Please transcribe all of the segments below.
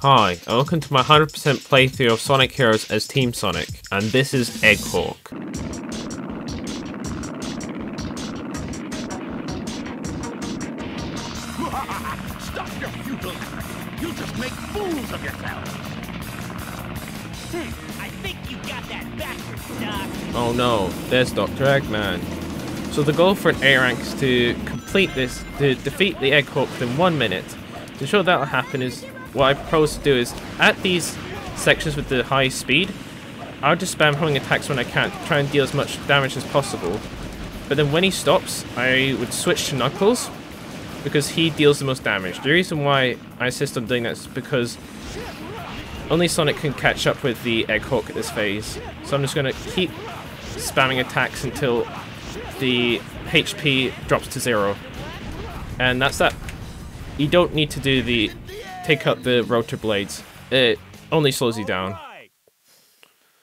Hi, and welcome to my 100% playthrough of Sonic Heroes as Team Sonic, and this is Egghawk. Stop your futile efforts. You just make fools of yourself. Hmm, I think you got that backwards, Doc. Oh no, there's Dr. Eggman. So the goal for an A rank is to complete this, to defeat the Egghawk within one minute. To show that'll happen is, what I propose to do is, at these sections with the high speed, I'll just spam homing attacks when I can to try and deal as much damage as possible. But then when he stops, I would switch to Knuckles, because he deals the most damage. The reason why I insist on doing that is because only Sonic can catch up with the Egghawk at this phase. So I'm just going to keep spamming attacks until the HP drops to zero. And that's that. You don't need to do the take out the rotor blades. It only slows you down.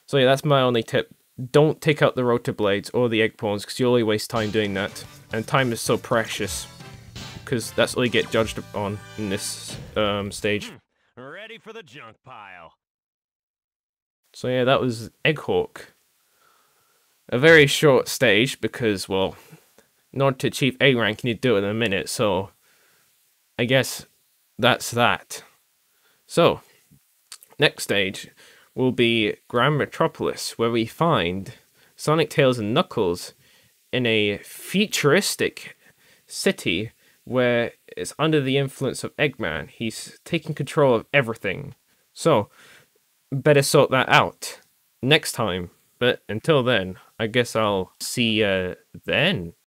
So yeah, that's my only tip. Don't take out the rotor blades or the egg pawns because you only waste time doing that. And time is so precious. Because that's all you get judged on in this um, stage. Ready for the junk pile. So yeah, that was Egghawk. A very short stage because, well, in order to achieve A rank, you need to do it in a minute. So I guess that's that. So next stage will be Grand Metropolis, where we find Sonic, Tails, and Knuckles in a futuristic city where it's under the influence of Eggman. He's taking control of everything. So, better sort that out next time. But until then, I guess I'll see you then.